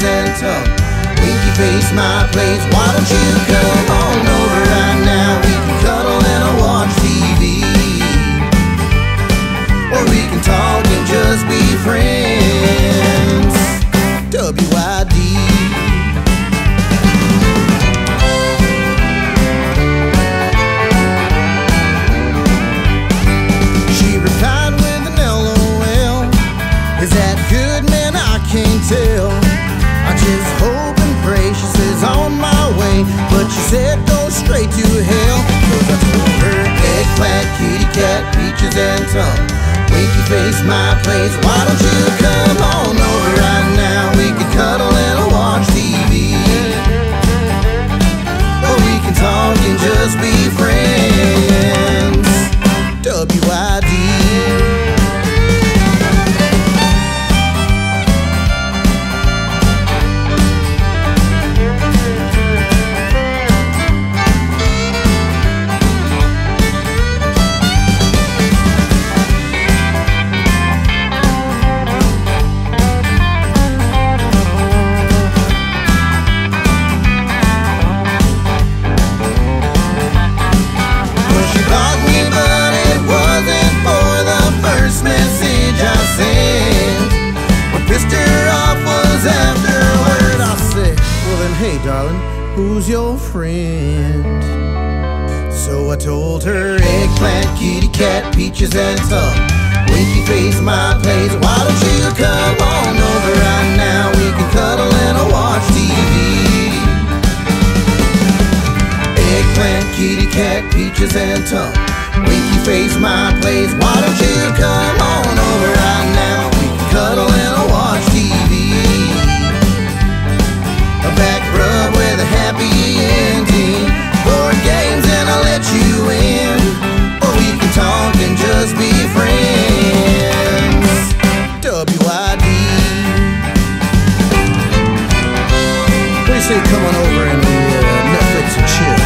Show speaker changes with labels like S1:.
S1: eyes and tongue. Winky face, my place, why don't you come on over right now? We can cuddle and watch TV. Or we can talk and just be friends. W-Y-D. Said go straight to hell. Cause I told her eggplant, kitty cat, peaches and tongue. Winky face, my place. Why don't you come on over hey, darling, who's your friend? So I told her eggplant, kitty cat, peaches, and tongue. Winky face, my place. Why don't you come on over right now? We can cuddle and watch TV. Eggplant, kitty cat, peaches and tongue. Winky face, my place. Why say come on over and we uh, Netflix and chill.